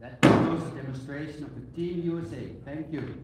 That concludes the demonstration of the Team USA. Thank you.